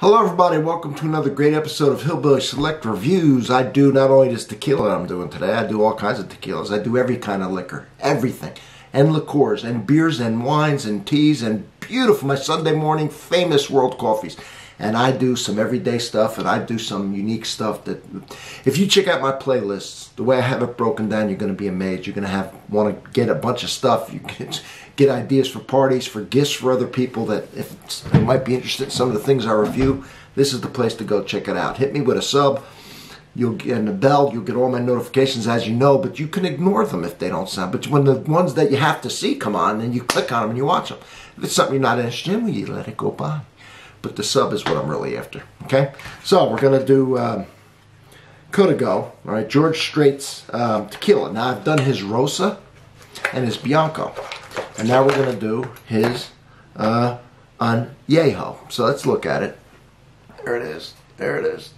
Hello, everybody. Welcome to another great episode of Hillbilly Select Reviews. I do not only this tequila I'm doing today, I do all kinds of tequilas. I do every kind of liquor, everything, and liqueurs, and beers, and wines, and teas, and beautiful, my Sunday morning famous world coffees. And I do some everyday stuff, and I do some unique stuff that, if you check out my playlists, the way I have it broken down, you're going to be amazed. You're going to have want to get a bunch of stuff. You can get ideas for parties, for gifts for other people that if they might be interested in some of the things I review, this is the place to go check it out. Hit me with a sub. You'll get a bell. You'll get all my notifications as you know, but you can ignore them if they don't sound. But when the ones that you have to see come on, then you click on them and you watch them. If it's something you're not interested in, you let it go by. But the sub is what I'm really after. Okay, so we're gonna do um, Código. All right, George Strait's um, tequila. Now I've done his Rosa and his Blanco. And now we're to do his uh, Añejo. So let's look at it. There it is. There it is.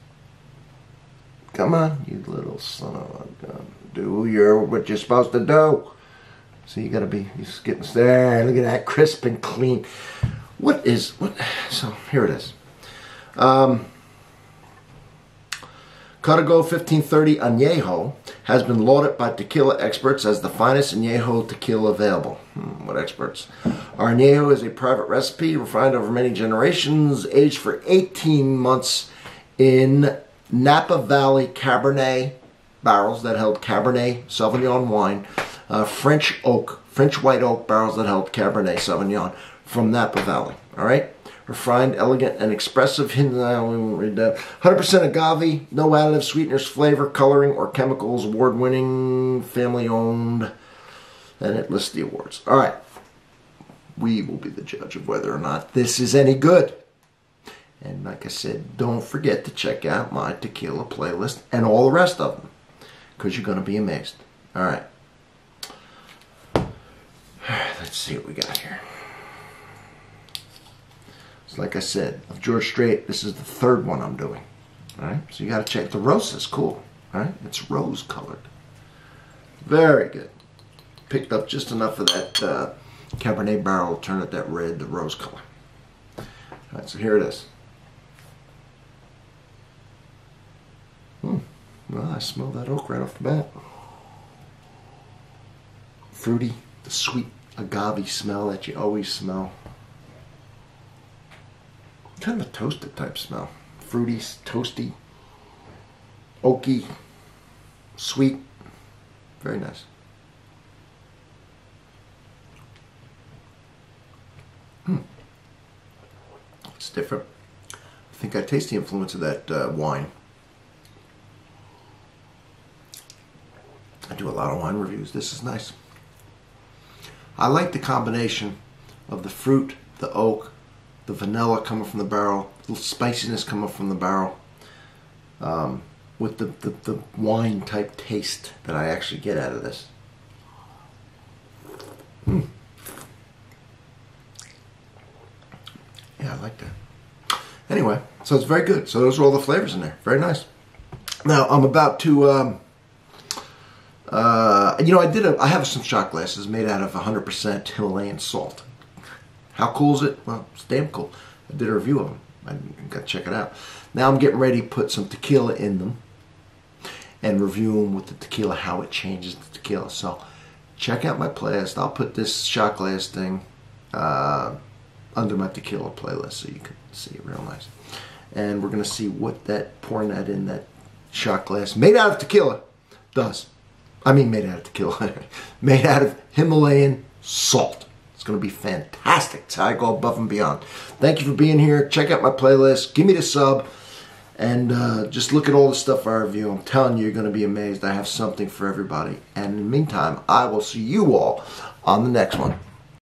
Come on, you little son of a gun. Do your what you're supposed to do. So you gotta be he's getting there. Look at that crisp and clean. What is what so here it is. Um Código 1530 Añejo has been lauded by tequila experts as the finest Añejo tequila available. Hmm, what experts? Our Añejo is a private recipe refined over many generations, aged for 18 months in Napa Valley Cabernet barrels that held Cabernet Sauvignon wine, uh, French oak, French white oak barrels that held Cabernet Sauvignon from Napa Valley. All right refined, elegant, and expressive. 100% agave, no additives, sweeteners, flavor, coloring, or chemicals. Award winning, family owned. And it lists the awards. All right. We will be the judge of whether or not this is any good. And like I said, don't forget to check out my tequila playlist and all the rest of them because you're going to be amazed. All right. Let's see what we got here. So like I said, of George Strait, this is the third one I'm doing. All right, so you got to check. The rose is cool. All right, it's rose colored. Very good. Picked up just enough of that uh, Cabernet barrel turn it that red, the rose color. All right, so here it is. Hmm. Well, I smell that oak right off the bat. Fruity, the sweet agave smell that you always smell kind of a toasted type smell. Fruity, toasty, oaky, sweet. Very nice. Hmm. It's different. I think I taste the influence of that uh, wine. I do a lot of wine reviews. This is nice. I like the combination of the fruit, the oak, the vanilla coming from the barrel, the spiciness coming from the barrel, um, with the, the, the wine type taste that I actually get out of this. Mm. Yeah, I like that. Anyway, so it's very good. So those are all the flavors in there. Very nice. Now I'm about to, um, uh, you know, I did a, I have some shot glasses made out of 100% Himalayan salt. How cool is it? Well, it's damn cool. I did a review of them. I got to check it out. Now I'm getting ready to put some tequila in them and review them with the tequila, how it changes the tequila. So check out my playlist. I'll put this shot glass thing uh, under my tequila playlist so you can see it real nice. And we're going to see what that, pouring that in that shot glass made out of tequila does. I mean made out of tequila. made out of Himalayan salt. It's going to be fantastic. It's how I go above and beyond. Thank you for being here. Check out my playlist. Give me the sub. And uh, just look at all the stuff I review. I'm telling you, you're going to be amazed. I have something for everybody. And in the meantime, I will see you all on the next one.